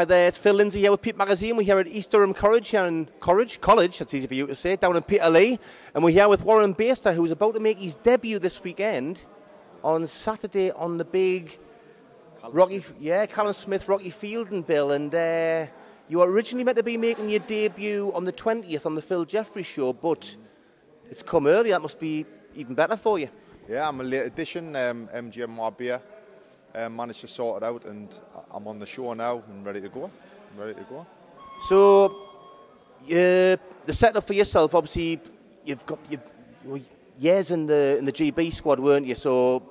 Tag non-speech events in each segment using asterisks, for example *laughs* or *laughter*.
Hi there, it's Phil Lindsay here with Peep Magazine. We're here at East Durham College here in College, College, that's easy for you to say, down in Peterlee. And we're here with Warren Baister, who's about to make his debut this weekend on Saturday on the big Callum Rocky, yeah, Callum Smith Rocky Fielding Bill. And uh, you were originally meant to be making your debut on the 20th on the Phil Jeffrey show, but it's come early. That must be even better for you. Yeah, I'm a late addition. Um, MGM Marbella um, managed to sort it out, and I'm on the show now and ready to go. I'm ready to go. So, uh, the setup for yourself, obviously, you've got you you years in the in the GB squad, weren't you? So,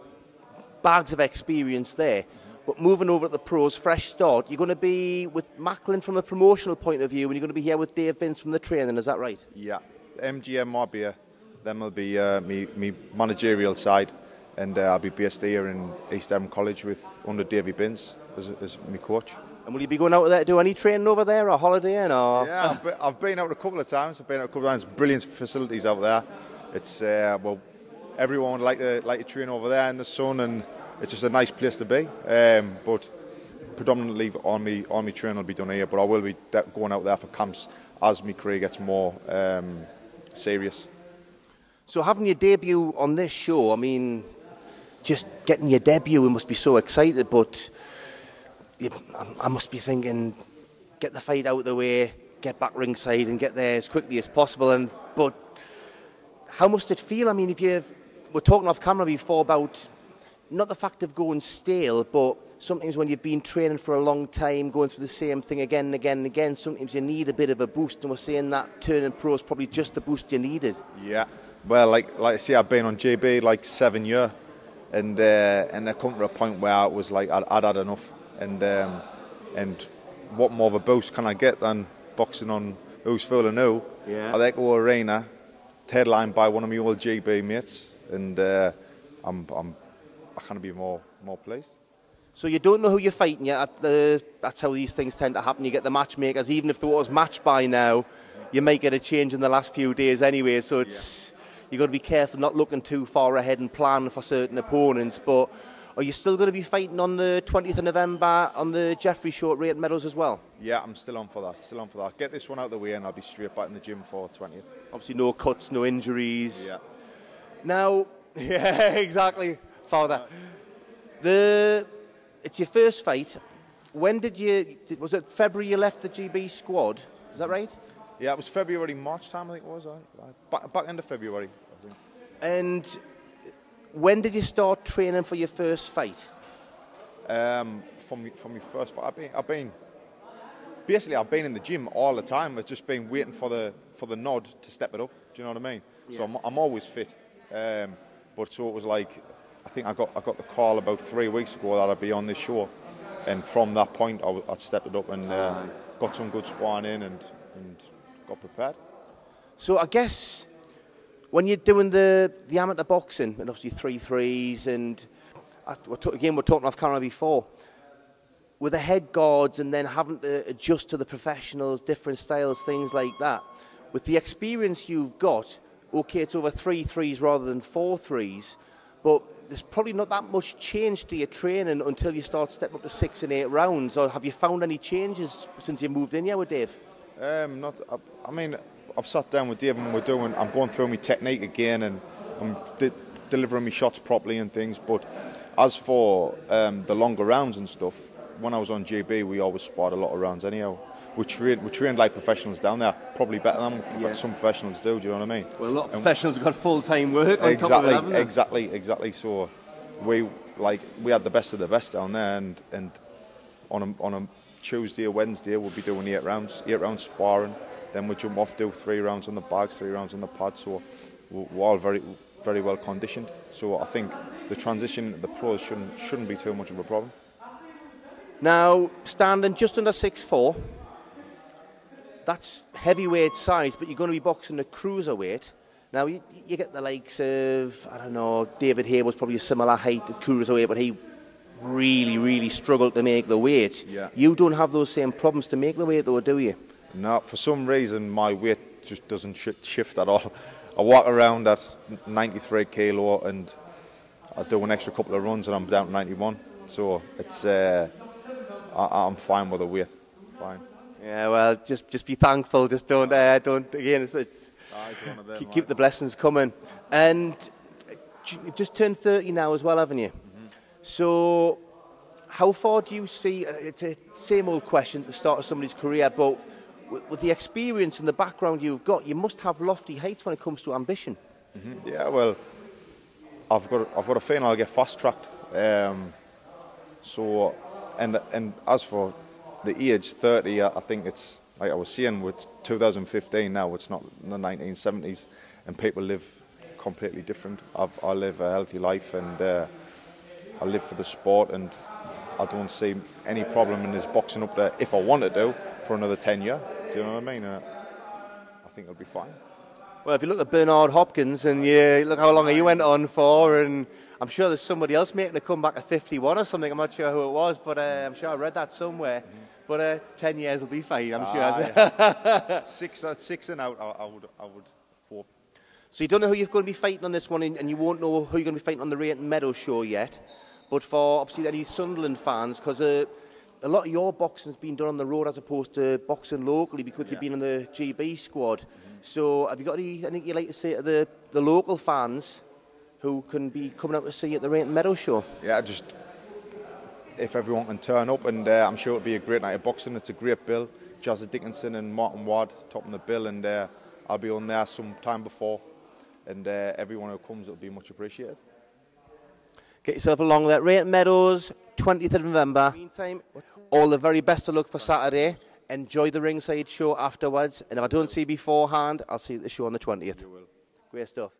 bags of experience there. But moving over to the pros, fresh start. You're going to be with Macklin from a promotional point of view, and you're going to be here with Dave Binns from the training. Is that right? Yeah, MGM Marbella, then will be uh, me, me managerial side, and uh, I'll be based here in East Durham College with under Davy Binns as, as my coach. And will you be going out there to do any training over there, or holidaying, or? Yeah, I've been, I've been out a couple of times. I've been out a couple of times. Brilliant facilities out there. It's uh, well, everyone would like to like to train over there in the sun, and it's just a nice place to be. Um, but predominantly on me training will be done here. But I will be going out there for camps as my career gets more um, serious. So having your debut on this show, I mean, just getting your debut, we must be so excited. But I- must be thinking, get the fight out of the way, get back ringside, and get there as quickly as possible. And but how must it feel? I mean, if you we're talking off camera before about not the fact of going stale, but sometimes when you've been training for a long time, going through the same thing again and again and again, sometimes you need a bit of a boost. And we're saying that turning pro is probably just the boost you needed. Yeah. Well, like like I say, I've been on GB like seven year, and uh, and I come to a point where it was like I'd, I'd had enough, and um, and what more of a boost can I get than boxing on Who's Full Who Yeah. at the Echo Arena, headlined by one of my old GB mates, and uh, I'm I'm I can't be more more pleased. So you don't know who you're fighting yet. At the, that's how these things tend to happen. You get the matchmakers. Even if there was matched by now, you might get a change in the last few days anyway. So it's you got to be careful not looking too far ahead and plan for certain opponents. But are you still going to be fighting on the 20th of November on the Jeffrey Short Rainton Meadows as well? Yeah, I'm still on for that. Still on for that. Get this one out of the way, and I'll be straight back in the gym for 20th. Obviously, no cuts, no injuries. Yeah. Now, *laughs* yeah, exactly, Father. The it's your first fight. When did you? Was it February you left the GB squad? Is that right? Yeah, it was February, March time, I think it was. I, I, back, back end of February, I think. And when did you start training for your first fight? Um, from, me- from my first fight, I've been, I've been, basically, I've been in the gym all the time. I've just been waiting for the, for the nod to step it up. Do you know what I mean? So I'm, I'm always fit. Um, but so it was like, I think I got, I got the call about three weeks ago that I'd be on this show. And from that point, I stepped it up and uh, got some good sparring in and, and got prepared. So I guess when you're doing the, the amateur boxing, and obviously three threes, and I, again we're talking off camera before, with the head guards and then having to adjust to the professionals, different styles, things like that. With the experience you've got, okay, it's over three threes rather than four threes, but there's probably not that much change to your training until you start stepping up to six and eight rounds. Or have you found any changes since you moved in here with Dave? Um, not. I, I mean, I've sat down with Dave and we're doing. I'm going through my technique again and I'm de- delivering my shots properly and things. But as for um, the longer rounds and stuff, when I was on GB, we always sparred a lot of rounds anyhow. We trained, we trained like professionals down there, probably better than prof- some professionals do. Do you know what I mean? Well, a lot of And- professionals have got work top of it, exactly, they? exactly, exactly. So we like we had the best of the best down there, and and on a, on a Tuesday or Wednesday we'll be doing eight rounds, eight rounds sparring. Then we jump off, do three rounds on the bags, three rounds on the pad. So we're all very very well conditioned. So I think the transition the pros shouldn't shouldn't be too much of a problem. Now, standing just under six four, that's heavyweight size, but you're going to be boxing at cruiserweight. Now, you, you get the likes of, I don't know, David Haye was probably a similar height at cruiserweight, but he really, really struggled to make the weight. Yeah. You don't have those same problems to make the weight, though, do you? No, for some reason my weight just doesn't sh- shift at all. I walk around at 93 kilo and I do an extra couple of runs and I'm down to 91. So it's uh, I, I'm fine with the weight. fine. Yeah, well, just just be thankful. Just don't uh, don't again. It's, it's Aye, it's one of them, keep, the blessings coming. And uh, you've just turned 30 now as well, haven't you? So, how far do you see? uh, It's a same old question at the start of somebody's career, but with, with the experience and the background you've got, you must have lofty heights when it comes to ambition. Yeah, well, I've got I've got a feeling I'll get fast tracked. Um, so, and and as for the age, 30, I think it's like I was saying, it's 2015 now. It's not the 1970s, and people live completely different. I've, I live a healthy life, and uh, I live for the sport, and I don't see any problem in this boxing up there if I want to do for another 10 years. Do you know what I mean? Uh, I think it'll be fine. Well, if you look at Bernard Hopkins and you look how long he went on for, and I'm sure there's somebody else making a comeback at 51 or something. I'm not sure who it was, but uh, I'm sure I read that somewhere. But uh, 10 years will be fine, I'm sure. Ah, *laughs* six, uh, six and out. I, I would, I would hope. So you don't know who you're going to be fighting on this one, and and you won't know who you're going to be fighting on the Rainton Meadows show yet. But for obviously any Sunderland fans, because uh, a lot of your boxing's been done on the road as opposed to boxing locally because you've been in the GB squad. So have you got any, anything you'd like to say to the, the local fans who can be coming out to see you at the Rainton Meadows show? Yeah, just if everyone can turn up, and uh, I'm sure it'll be a great night of boxing. It's a great bill. Jazza Dickinson and Martin Ward topping the bill, and uh, I'll be on there some time before, and uh, everyone who comes will be much appreciated. Get yourself along there. Rainton Meadows, 20th of November. Meantime, all the very best of luck for Saturday. Enjoy the ringside show afterwards. And if I don't see you beforehand, I'll see the show on the 20th. Great stuff.